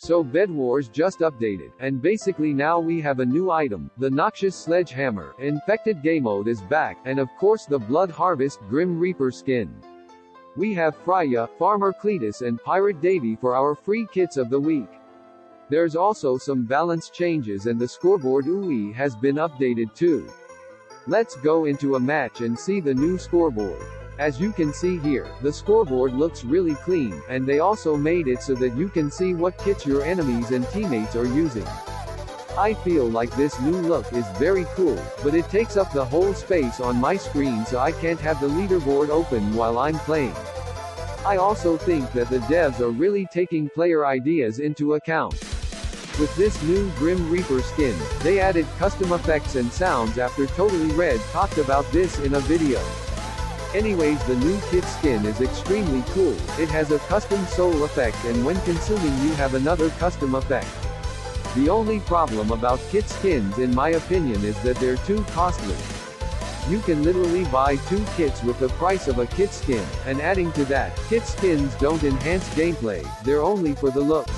So Bed Wars just updated, and basically now we have a new item, the Noxious Sledgehammer, Infected Game Mode is back, and of course the Blood Harvest Grim Reaper skin. We have Freya, Farmer Cletus and Pirate Davey for our free kits of the week. There's also some balance changes and the scoreboard UI has been updated too. Let's go into a match and see the new scoreboard. As you can see here, the scoreboard looks really clean, and they also made it so that you can see what kits your enemies and teammates are using. I feel like this new look is very cool, but it takes up the whole space on my screen so I can't have the leaderboard open while I'm playing. I also think that the devs are really taking player ideas into account. With this new Grim Reaper skin, they added custom effects and sounds after Totally Red talked about this in a video. Anyways the new kit skin is extremely cool, it has a custom soul effect and when consuming you have another custom effect. The only problem about kit skins in my opinion is that they're too costly. You can literally buy two kits with the price of a kit skin, and adding to that, kit skins don't enhance gameplay, they're only for the looks.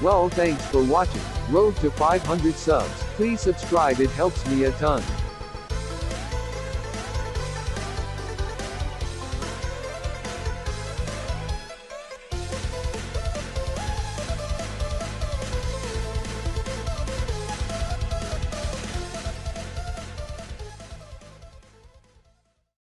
Well thanks for watching, road to 500 subs, please subscribe it helps me a ton.